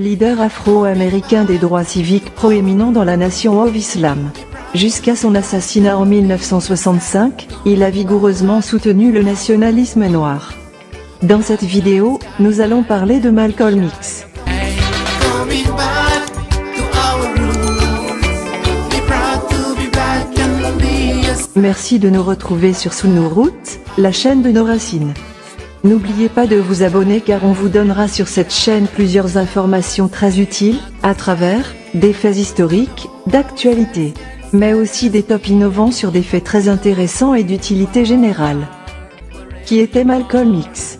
leader afro-américain des droits civiques proéminent dans la nation of Islam. Jusqu'à son assassinat en 1965, il a vigoureusement soutenu le nationalisme noir. Dans cette vidéo, nous allons parler de Malcolm X. Merci de nous retrouver sur Sous nos routes, la chaîne de nos racines. N'oubliez pas de vous abonner car on vous donnera sur cette chaîne plusieurs informations très utiles, à travers des faits historiques, d'actualité, mais aussi des tops innovants sur des faits très intéressants et d'utilité générale. Qui était Malcolm X?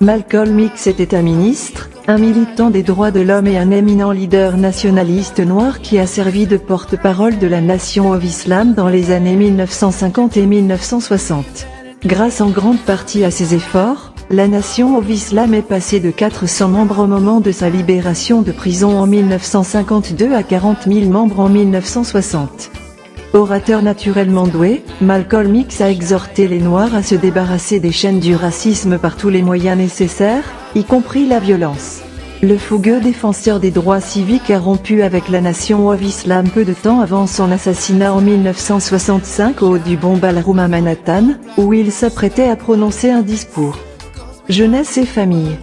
Malcolm X était un ministre, un militant des droits de l'homme et un éminent leader nationaliste noir qui a servi de porte-parole de la nation of Islam dans les années 1950 et 1960. Grâce en grande partie à ses efforts, la nation of Islam est passée de 400 membres au moment de sa libération de prison en 1952 à 40 000 membres en 1960. Orateur naturellement doué, Malcolm X a exhorté les Noirs à se débarrasser des chaînes du racisme par tous les moyens nécessaires, y compris la violence. Le fougueux défenseur des droits civiques a rompu avec la nation of Islam peu de temps avant son assassinat en 1965 au haut du Bon Ballroom à Manhattan, où il s'apprêtait à prononcer un discours. Jeunesse et famille.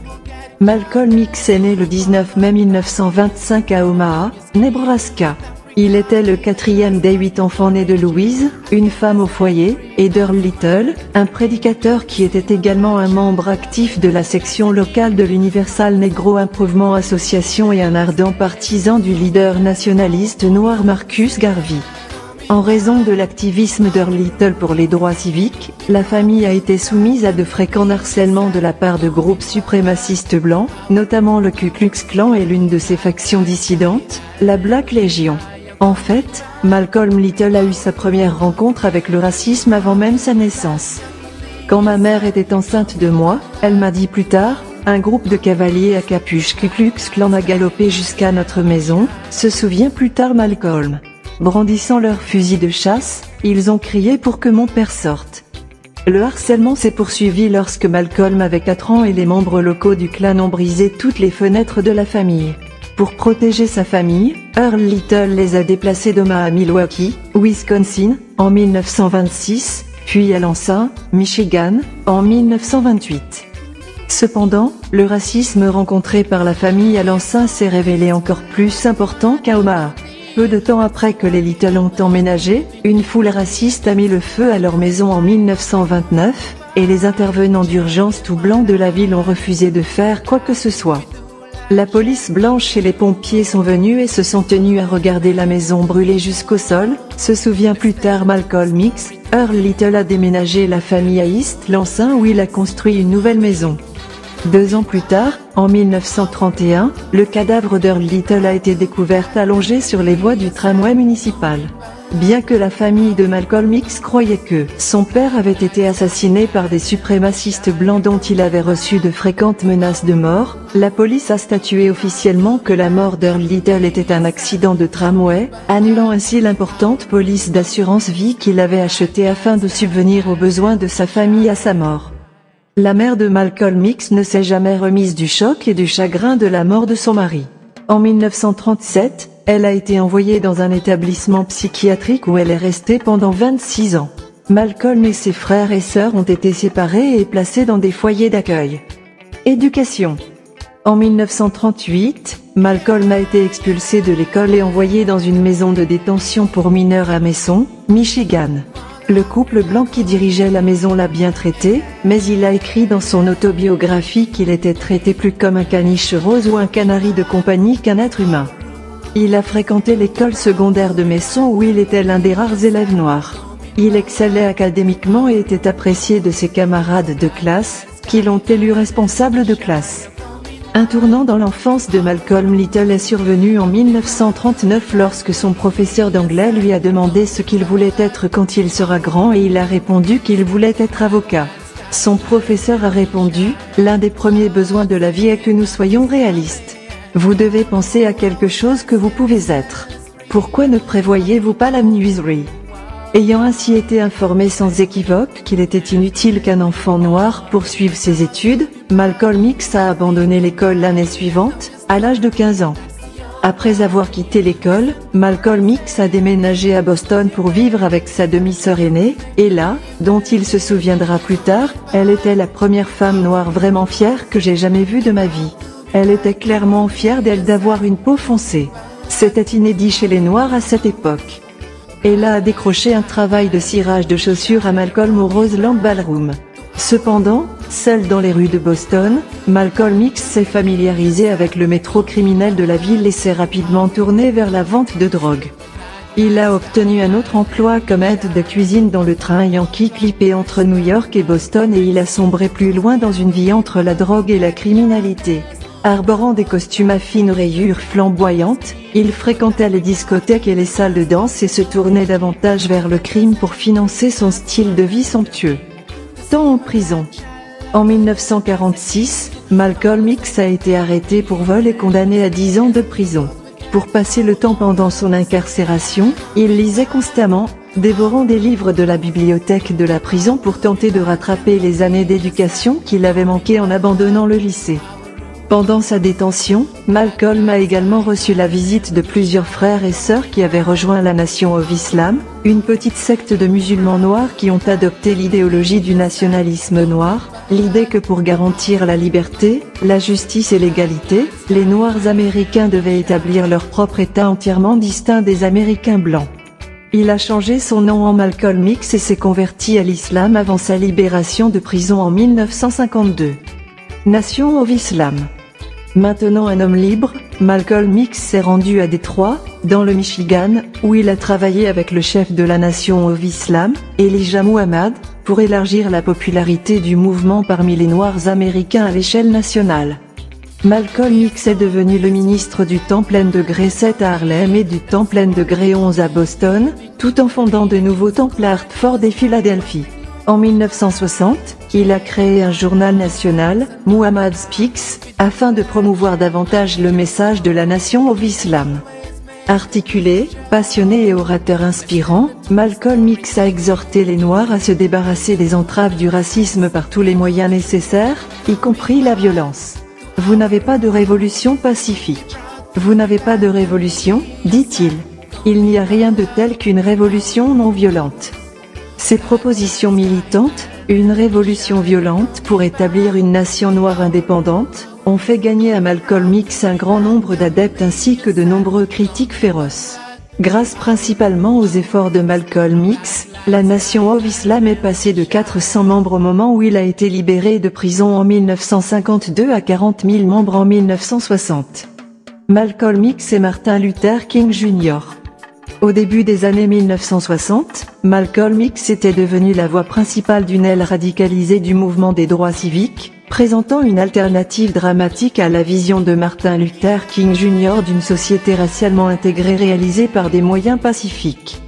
Malcolm X est né le 19 mai 1925 à Omaha, Nebraska. Il était le quatrième des huit enfants nés de Louise, une femme au foyer, et d'Earl Little, un prédicateur qui était également un membre actif de la section locale de l'Universal Negro Improvement Association et un ardent partisan du leader nationaliste noir Marcus Garvey. En raison de l'activisme d'Earl Little pour les droits civiques, la famille a été soumise à de fréquents harcèlements de la part de groupes suprémacistes blancs, notamment le Ku Klux Klan et l'une de ses factions dissidentes, la Black Legion. En fait, Malcolm Little a eu sa première rencontre avec le racisme avant même sa naissance. Quand ma mère était enceinte de moi, elle m'a dit plus tard, un groupe de cavaliers à capuche Ku Klux Klan a galopé jusqu'à notre maison, se souvient plus tard Malcolm. Brandissant leur fusil de chasse, ils ont crié pour que mon père sorte. Le harcèlement s'est poursuivi lorsque Malcolm avait 4 ans et les membres locaux du clan ont brisé toutes les fenêtres de la famille. Pour protéger sa famille, Earl Little les a déplacés d'Omaha à Milwaukee, Wisconsin, en 1926, puis à Lansing, Michigan, en 1928. Cependant, le racisme rencontré par la famille à Lansing s'est révélé encore plus important qu'à Omaha. Peu de temps après que les Little ont emménagé, une foule raciste a mis le feu à leur maison en 1929, et les intervenants d'urgence tout blancs de la ville ont refusé de faire quoi que ce soit. La police blanche et les pompiers sont venus et se sont tenus à regarder la maison brûler jusqu'au sol, se souvient plus tard Malcolm X, Earl Little a déménagé la famille à East Lansing où il a construit une nouvelle maison. Deux ans plus tard, en 1931, le cadavre d'Earl Little a été découvert allongé sur les voies du tramway municipal. Bien que la famille de Malcolm X croyait que son père avait été assassiné par des suprémacistes blancs dont il avait reçu de fréquentes menaces de mort, la police a statué officiellement que la mort d'Earl Little était un accident de tramway, annulant ainsi l'importante police d'assurance vie qu'il avait achetée afin de subvenir aux besoins de sa famille à sa mort. La mère de Malcolm X ne s'est jamais remise du choc et du chagrin de la mort de son mari. En 1937, elle a été envoyée dans un établissement psychiatrique où elle est restée pendant 26 ans. Malcolm et ses frères et sœurs ont été séparés et placés dans des foyers d'accueil. Éducation. En 1938, Malcolm a été expulsé de l'école et envoyé dans une maison de détention pour mineurs à Mason, Michigan. Le couple blanc qui dirigeait la maison l'a bien traité, mais il a écrit dans son autobiographie qu'il était traité plus comme un caniche rose ou un canari de compagnie qu'un être humain. Il a fréquenté l'école secondaire de Maison où il était l'un des rares élèves noirs. Il excellait académiquement et était apprécié de ses camarades de classe, qui l'ont élu responsable de classe. Un tournant dans l'enfance de Malcolm Little est survenu en 1939 lorsque son professeur d'anglais lui a demandé ce qu'il voulait être quand il sera grand et il a répondu qu'il voulait être avocat. Son professeur a répondu, l'un des premiers besoins de la vie est que nous soyons réalistes. Vous devez penser à quelque chose que vous pouvez être. Pourquoi ne prévoyez-vous pas la menuiserie? Ayant ainsi été informé sans équivoque qu'il était inutile qu'un enfant noir poursuive ses études, Malcolm X a abandonné l'école l'année suivante, à l'âge de 15 ans. Après avoir quitté l'école, Malcolm X a déménagé à Boston pour vivre avec sa demi-sœur aînée, Ella, dont il se souviendra plus tard, elle était la première femme noire vraiment fière que j'ai jamais vue de ma vie. Elle était clairement fière d'elle d'avoir une peau foncée. C'était inédit chez les Noirs à cette époque. Ella a décroché un travail de cirage de chaussures à Malcolm au Roseland. Cependant, seul dans les rues de Boston, Malcolm X s'est familiarisé avec le métro criminel de la ville et s'est rapidement tourné vers la vente de drogue. Il a obtenu un autre emploi comme aide de cuisine dans le train Yankee clippé entre New York et Boston et il a sombré plus loin dans une vie entre la drogue et la criminalité. Arborant des costumes à fines rayures flamboyantes, il fréquentait les discothèques et les salles de danse et se tournait davantage vers le crime pour financer son style de vie somptueux. Temps en prison. En 1946, Malcolm X a été arrêté pour vol et condamné à 10 ans de prison. Pour passer le temps pendant son incarcération, il lisait constamment, dévorant des livres de la bibliothèque de la prison pour tenter de rattraper les années d'éducation qu'il avait manquées en abandonnant le lycée. Pendant sa détention, Malcolm a également reçu la visite de plusieurs frères et sœurs qui avaient rejoint la Nation of Islam, une petite secte de musulmans noirs qui ont adopté l'idéologie du nationalisme noir, l'idée que pour garantir la liberté, la justice et l'égalité, les Noirs américains devaient établir leur propre État entièrement distinct des Américains blancs. Il a changé son nom en Malcolm X et s'est converti à l'islam avant sa libération de prison en 1952. Nation of Islam. Maintenant un homme libre, Malcolm X s'est rendu à Détroit, dans le Michigan, où il a travaillé avec le chef de la Nation of Islam, Elijah Muhammad, pour élargir la popularité du mouvement parmi les Noirs américains à l'échelle nationale. Malcolm X est devenu le ministre du temps plein degré 7 à Harlem et du temps plein degré 11 à Boston, tout en fondant de nouveaux temples à Hartford et Philadelphie. En 1960, il a créé un journal national, Muhammad Speaks, afin de promouvoir davantage le message de la nation au Islam. Articulé, passionné et orateur inspirant, Malcolm X a exhorté les Noirs à se débarrasser des entraves du racisme par tous les moyens nécessaires, y compris la violence. Vous n'avez pas de révolution pacifique. Vous n'avez pas de révolution, dit-il. Il n'y a rien de tel qu'une révolution non violente. Ces propositions militantes, une révolution violente pour établir une nation noire indépendante, ont fait gagner à Malcolm X un grand nombre d'adeptes ainsi que de nombreux critiques féroces. Grâce principalement aux efforts de Malcolm X, la nation of Islam est passée de 400 membres au moment où il a été libéré de prison en 1952 à 40 000 membres en 1960. Malcolm X et Martin Luther King Jr. Au début des années 1960, Malcolm X était devenu la voix principale d'une aile radicalisée du mouvement des droits civiques, présentant une alternative dramatique à la vision de Martin Luther King Jr. d'une société racialement intégrée réalisée par des moyens pacifiques.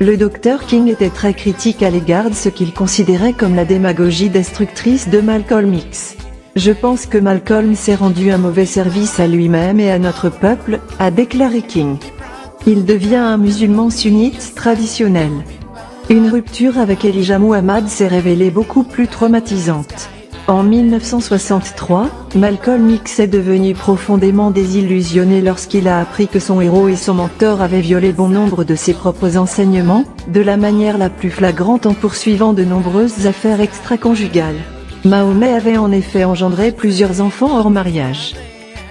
Le docteur King était très critique à l'égard de ce qu'il considérait comme la démagogie destructrice de Malcolm X. Je pense que Malcolm s'est rendu un mauvais service à lui-même et à notre peuple, a déclaré King. Il devient un musulman sunnite traditionnel. Une rupture avec Elijah Muhammad s'est révélée beaucoup plus traumatisante. En 1963, Malcolm X est devenu profondément désillusionné lorsqu'il a appris que son héros et son mentor avaient violé bon nombre de ses propres enseignements, de la manière la plus flagrante en poursuivant de nombreuses affaires extra-conjugales. Mahomet avait en effet engendré plusieurs enfants hors mariage.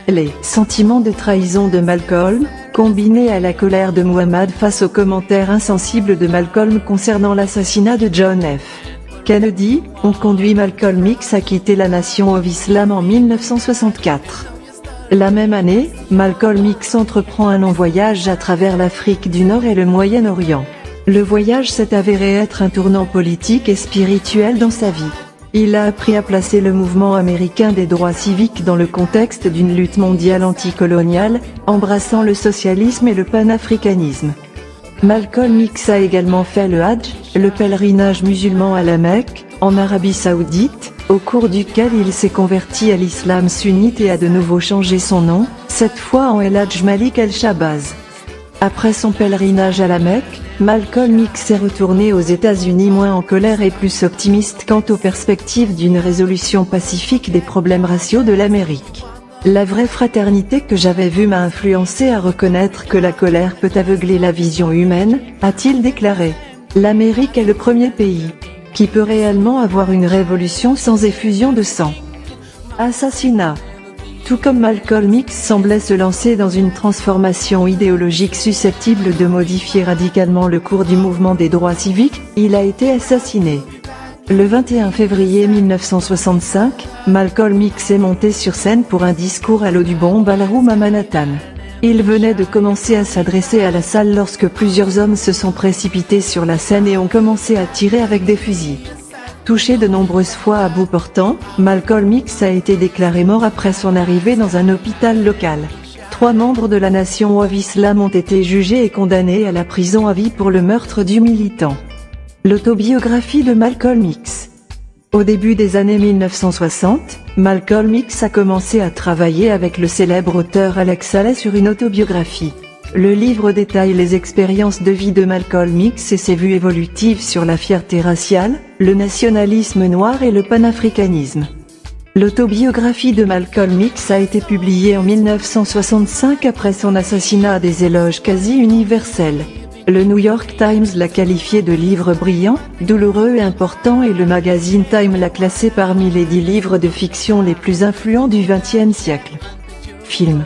Les sentiments de trahison de Malcolm, combinés à la colère de Muhammad face aux commentaires insensibles de Malcolm concernant l'assassinat de John F. Kennedy, ont conduit Malcolm X à quitter la nation of Islam en 1964. La même année, Malcolm X entreprend un long voyage à travers l'Afrique du Nord et le Moyen-Orient. Le voyage s'est avéré être un tournant politique et spirituel dans sa vie. Il a appris à placer le mouvement américain des droits civiques dans le contexte d'une lutte mondiale anticoloniale, embrassant le socialisme et le panafricanisme. Malcolm X a également fait le Hajj, le pèlerinage musulman à la Mecque, en Arabie Saoudite, au cours duquel il s'est converti à l'islam sunnite et a de nouveau changé son nom, cette fois en El Hajj Malik el-Shabazz. Après son pèlerinage à la Mecque, Malcolm X est retourné aux États-Unis moins en colère et plus optimiste quant aux perspectives d'une résolution pacifique des problèmes raciaux de l'Amérique. La vraie fraternité que j'avais vue m'a influencé à reconnaître que la colère peut aveugler la vision humaine, a-t-il déclaré. L'Amérique est le premier pays qui peut réellement avoir une révolution sans effusion de sang. Assassinat. Tout comme Malcolm X semblait se lancer dans une transformation idéologique susceptible de modifier radicalement le cours du mouvement des droits civiques, il a été assassiné. Le 21 février 1965, Malcolm X est monté sur scène pour un discours à l'Audubon Ballroom à Manhattan. Il venait de commencer à s'adresser à la salle lorsque plusieurs hommes se sont précipités sur la scène et ont commencé à tirer avec des fusils. Touché de nombreuses fois à bout portant, Malcolm X a été déclaré mort après son arrivée dans un hôpital local. Trois membres de la nation Wahhabi Islam ont été jugés et condamnés à la prison à vie pour le meurtre du militant. L'autobiographie de Malcolm X Au début des années 1960, Malcolm X a commencé à travailler avec le célèbre auteur Alex Haley sur une autobiographie. Le livre détaille les expériences de vie de Malcolm X et ses vues évolutives sur la fierté raciale, le nationalisme noir et le panafricanisme. L'autobiographie de Malcolm X a été publiée en 1965 après son assassinat à des éloges quasi universels. Le New York Times l'a qualifié de livre brillant, douloureux et important et le magazine Time l'a classé parmi les dix livres de fiction les plus influents du XXe siècle. Film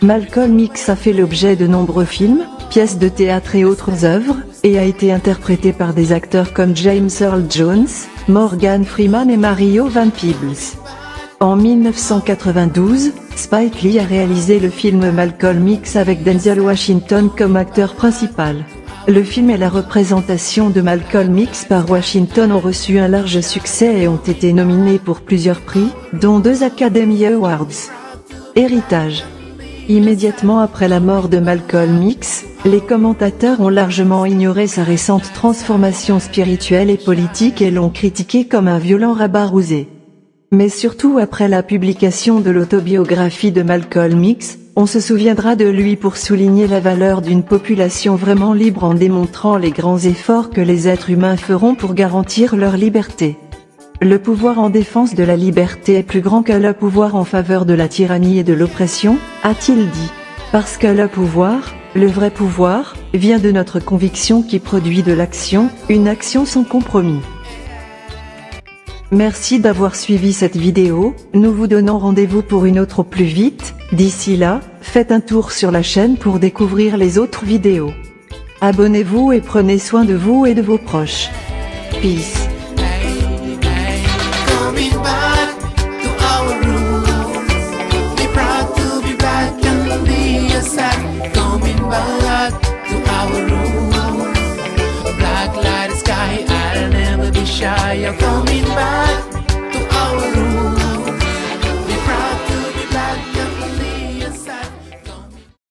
Malcolm X a fait l'objet de nombreux films, pièces de théâtre et autres œuvres, et a été interprété par des acteurs comme James Earl Jones, Morgan Freeman et Mario Van Peebles. En 1992, Spike Lee a réalisé le film Malcolm X avec Denzel Washington comme acteur principal. Le film et la représentation de Malcolm X par Washington ont reçu un large succès et ont été nominés pour plusieurs prix, dont deux Academy Awards. Héritage Immédiatement après la mort de Malcolm X, les commentateurs ont largement ignoré sa récente transformation spirituelle et politique et l'ont critiqué comme un violent rabat rousé. Mais surtout après la publication de l'autobiographie de Malcolm X, on se souviendra de lui pour souligner la valeur d'une population vraiment libre en démontrant les grands efforts que les êtres humains feront pour garantir leur liberté. Le pouvoir en défense de la liberté est plus grand que le pouvoir en faveur de la tyrannie et de l'oppression, a-t-il dit. Parce que le pouvoir, le vrai pouvoir, vient de notre conviction qui produit de l'action, une action sans compromis. Merci d'avoir suivi cette vidéo, nous vous donnons rendez-vous pour une autre au plus vite, d'ici là, faites un tour sur la chaîne pour découvrir les autres vidéos. Abonnez-vous et prenez soin de vous et de vos proches. Peace. Shy of coming back